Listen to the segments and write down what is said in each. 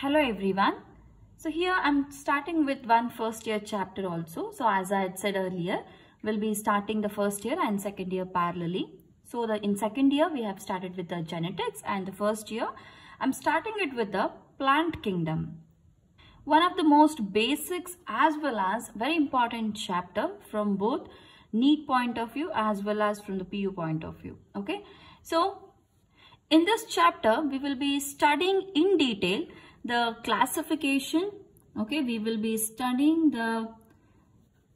Hello everyone. So here I'm starting with one first year chapter also. So as I had said earlier, we'll be starting the first year and second year parallelly. So the in second year we have started with the genetics and the first year I'm starting it with the plant kingdom. One of the most basics as well as very important chapter from both NEET point of view as well as from the PU point of view. Okay. So in this chapter, we will be studying in detail the classification. Okay, we will be studying the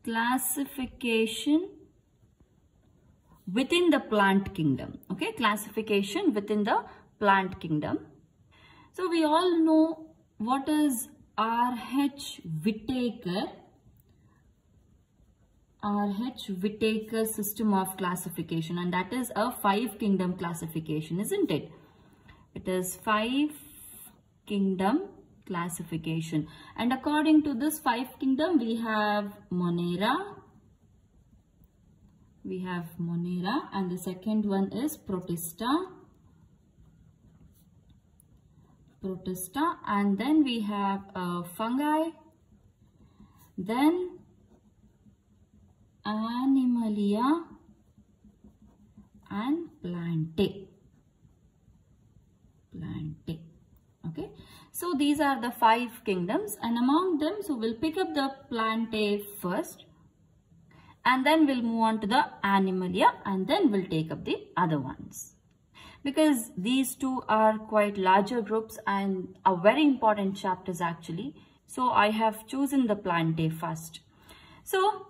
classification within the plant kingdom. Okay, classification within the plant kingdom. So we all know what is R.H. Whittaker. R.H. Whittaker system of classification and that is a five kingdom classification, isn't it? It is five kingdom classification. And according to this five kingdom we have Monera, we have Monera. And the second one is Protista, Protista. And then we have uh, fungi, then Animalia. And Plantae. Plantae. Okay. So these are the five kingdoms and among them, so we'll pick up the Plantae first and then we'll move on to the Animalia and then we'll take up the other ones. Because these two are quite larger groups and are very important chapters actually. So I have chosen the Plantae first. So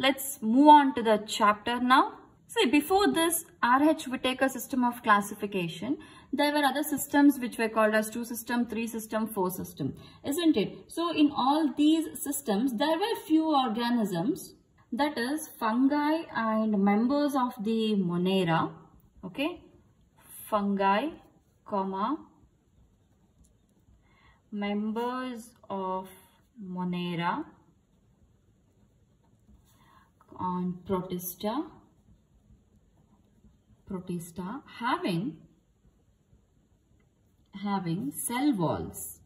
Let's move on to the chapter now. See, before this R.H. Whittaker system of classification, there were other systems which were called as two system, three system, four system, isn't it? So, in all these systems, there were few organisms, that is fungi and members of the Monera, okay? Fungi, comma, members of Monera, on protista protista having having cell walls.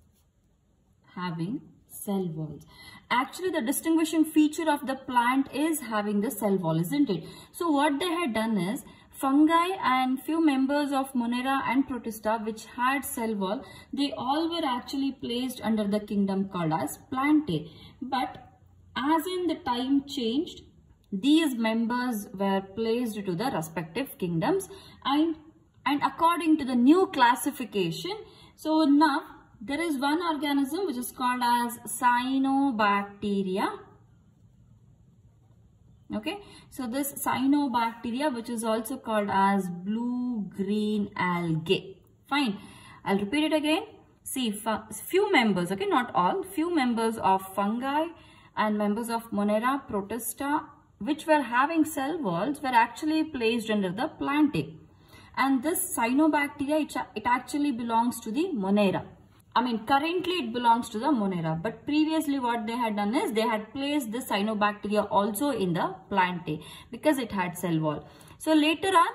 Having cell walls. Actually the distinguishing feature of the plant is having the cell wall isn't it? So what they had done is fungi and few members of monera and protista which had cell wall they all were actually placed under the kingdom called as plantae but as in the time changed these members were placed to the respective kingdoms and, and according to the new classification, so now there is one organism which is called as cyanobacteria. Okay, so this cyanobacteria which is also called as blue-green algae. Fine, I'll repeat it again. See, few members, okay, not all, few members of fungi and members of Monera, Protista which were having cell walls were actually placed under the plantae. And this cyanobacteria, it, it actually belongs to the Monera. I mean, currently it belongs to the Monera. But previously what they had done is they had placed this cyanobacteria also in the plantae because it had cell wall. So later on,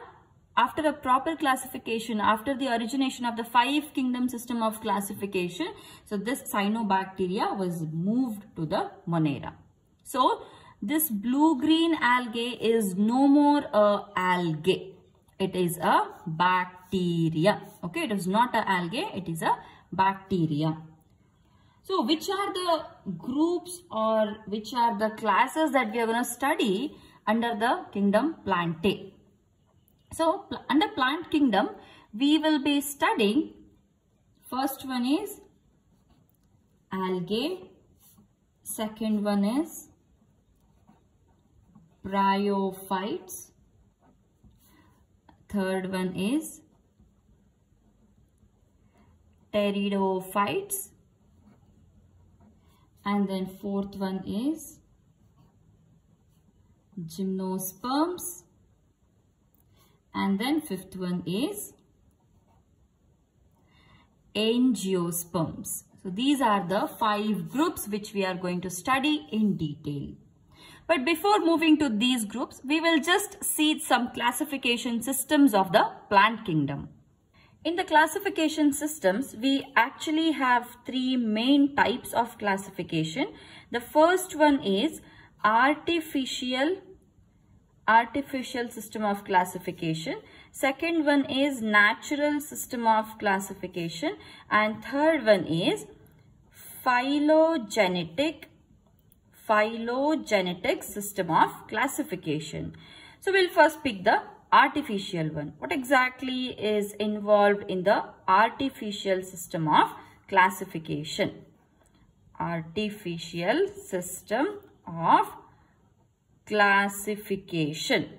after a proper classification, after the origination of the five kingdom system of classification, so this cyanobacteria was moved to the Monera. So, this blue-green algae is no more a algae. It is a bacteria. Okay, it is not a algae, it is a bacteria. So, which are the groups or which are the classes that we are going to study under the kingdom Plantae? So, under plant kingdom, we will be studying, first one is algae, second one is bryophytes. Third one is pteridophytes. And then fourth one is gymnosperms. And then fifth one is angiosperms. So these are the five groups which we are going to study in detail. But before moving to these groups, we will just see some classification systems of the plant kingdom. In the classification systems, we actually have three main types of classification. The first one is artificial artificial system of classification. Second one is natural system of classification. And third one is phylogenetic phylogenetic system of classification. So we'll first pick the artificial one. What exactly is involved in the artificial system of classification? Artificial system of classification.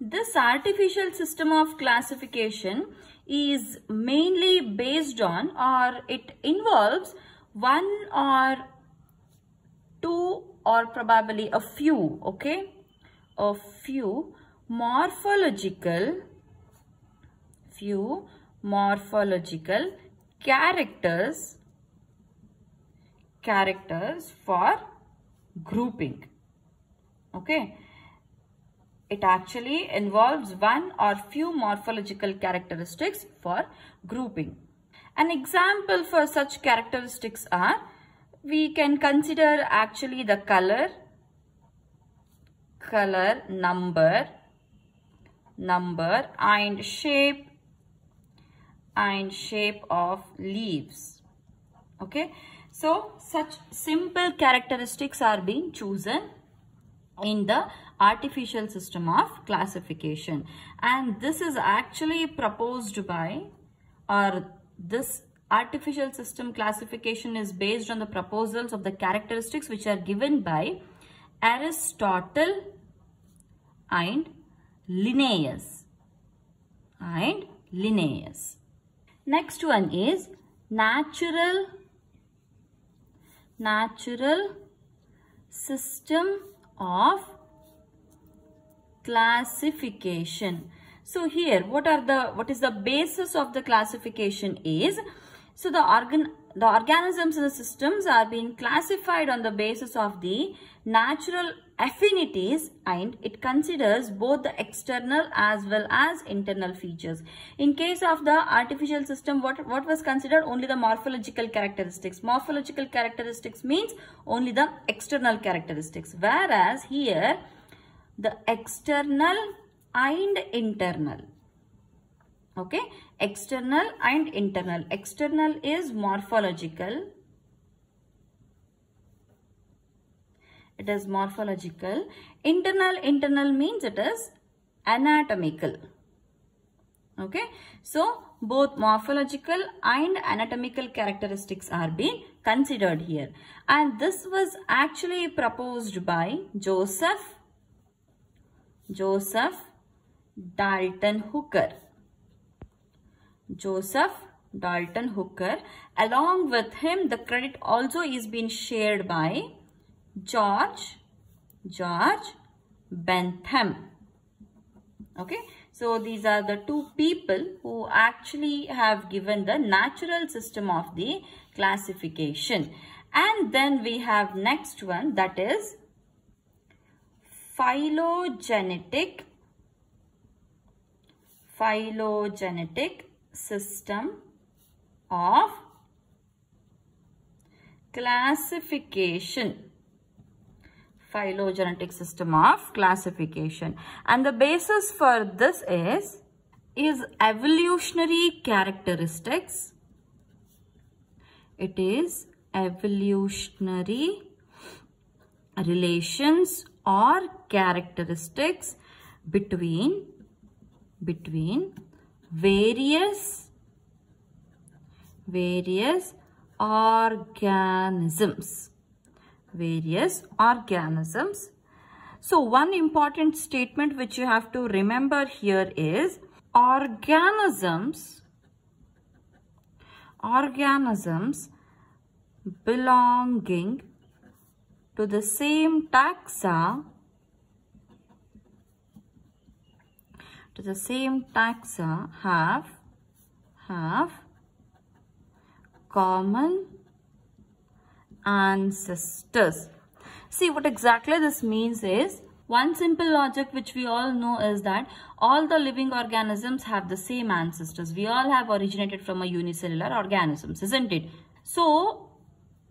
This artificial system of classification is mainly based on or it involves one or two or probably a few, okay? A few morphological, few morphological characters, characters for grouping, okay? It actually involves one or few morphological characteristics for grouping. An example for such characteristics are we can consider actually the color, color, number, number and shape and shape of leaves. Okay. So, such simple characteristics are being chosen in the artificial system of classification and this is actually proposed by or this artificial system classification is based on the proposals of the characteristics which are given by Aristotle and Linnaeus and Linnaeus. Next one is natural natural system of classification. So here what are the what is the basis of the classification is so the organ the organisms in the systems are being classified on the basis of the natural affinities and it considers both the external as well as internal features. In case of the artificial system, what, what was considered? Only the morphological characteristics. Morphological characteristics means only the external characteristics. Whereas here, the external and internal okay? External and internal. External is morphological. It is morphological. Internal internal means it is anatomical. Okay? So both morphological and anatomical characteristics are being considered here. And this was actually proposed by joseph joseph dalton hooker Joseph Dalton Hooker. Along with him, the credit also is being shared by George, George Bentham. Okay. So, these are the two people who actually have given the natural system of the classification. And then we have next one that is phylogenetic phylogenetic system of classification. Phylogenetic system of classification. And the basis for this is is evolutionary characteristics. It is evolutionary relations or characteristics between between various various organisms. Various organisms. So one important statement which you have to remember here is organisms organisms belonging to the same taxa to the same taxa have have common ancestors. See what exactly this means is One simple logic which we all know is that all the living organisms have the same ancestors. We all have originated from a unicellular organisms, isn't it? So,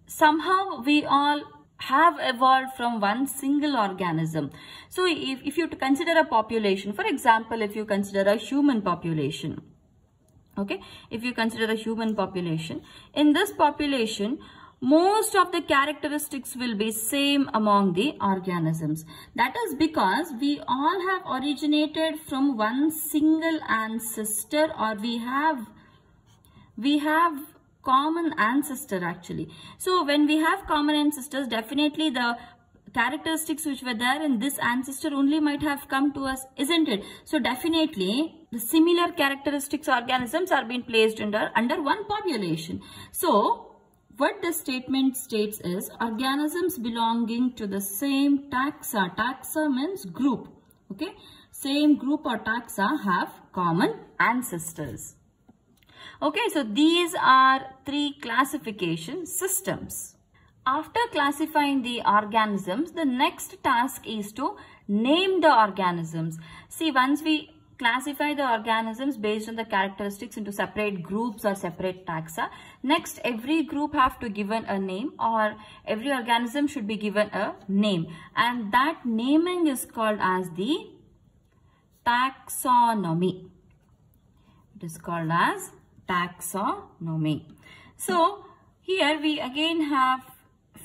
somehow we all have evolved from one single organism. So, if, if you consider a population, for example, if you consider a human population, okay, if you consider a human population, in this population, most of the characteristics will be same among the organisms. That is because we all have originated from one single ancestor or we have we have common ancestor actually. So when we have common ancestors, definitely the characteristics which were there in this ancestor only might have come to us, isn't it? So definitely the similar characteristics organisms are being placed under, under one population. So what the statement states is organisms belonging to the same taxa. Taxa means group. Okay. Same group or taxa have common ancestors. Okay, so these are three classification systems. After classifying the organisms, the next task is to name the organisms. See, once we classify the organisms based on the characteristics into separate groups or separate taxa. Next, every group have to given a name or every organism should be given a name. And that naming is called as the taxonomy. It is called as taxonomy. So, here we again have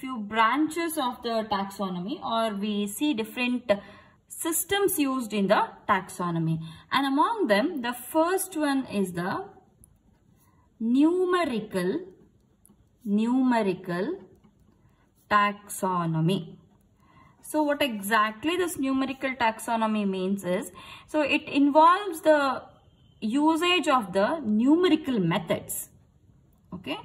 few branches of the taxonomy or we see different systems used in the taxonomy. And among them, the first one is the numerical, numerical taxonomy. So what exactly this numerical taxonomy means is, so it involves the usage of the numerical methods. Okay.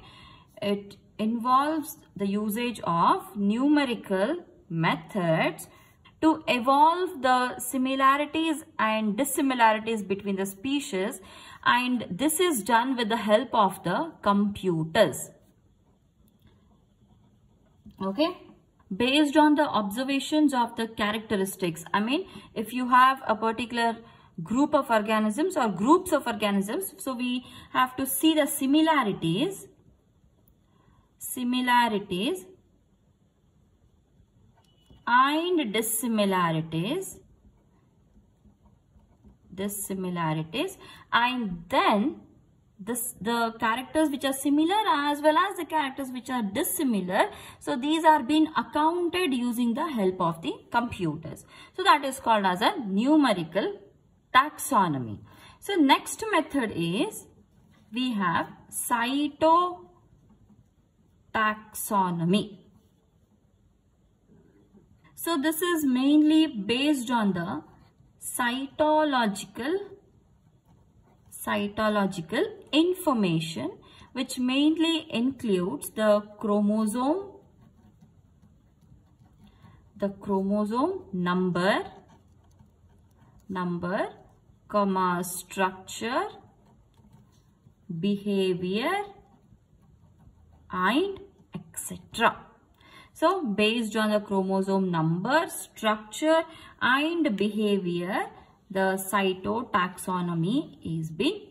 It involves the usage of numerical methods to evolve the similarities and dissimilarities between the species and this is done with the help of the computers. Okay. Based on the observations of the characteristics. I mean, if you have a particular group of organisms or groups of organisms, so we have to see the similarities, similarities and dissimilarities dissimilarities and then this the characters which are similar as well as the characters which are dissimilar. So these are being accounted using the help of the computers. So that is called as a numerical taxonomy. So next method is we have cytotaxonomy. So this is mainly based on the cytological cytological information which mainly includes the chromosome the chromosome number number comma structure behavior and etc so based on the chromosome number, structure and behavior, the cytotaxonomy is being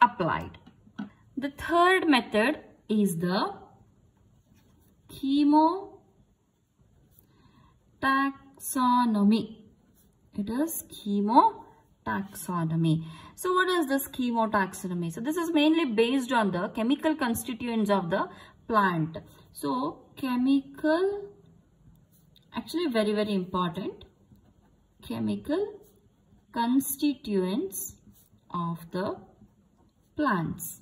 applied. The third method is the chemotaxonomy. It is chemotaxonomy. So what is this chemotaxonomy? So this is mainly based on the chemical constituents of the plant. So chemical actually very very important. Chemical constituents of the plants.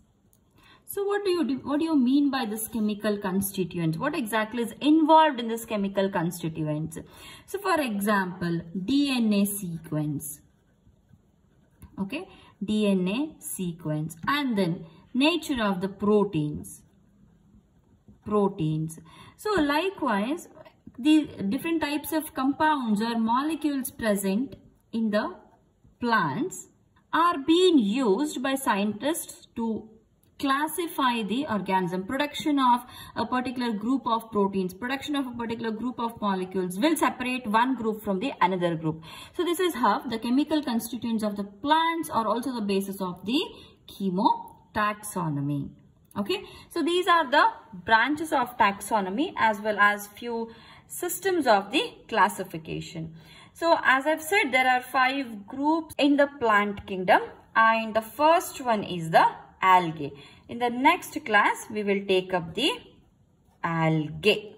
So what do you do, what do you mean by this chemical constituents? What exactly is involved in this chemical constituents? So for example dna sequence okay? Dna sequence. And then nature of the proteins. Proteins. So likewise, the different types of compounds or molecules present in the plants are being used by scientists to classify the organism. Production of a particular group of proteins, production of a particular group of molecules will separate one group from the another group. So this is how the chemical constituents of the plants are also the basis of the chemotaxonomy. Okay, so these are the branches of taxonomy as well as few systems of the classification. So as I've said, there are five groups in the plant kingdom and the first one is the algae. In the next class, we will take up the algae.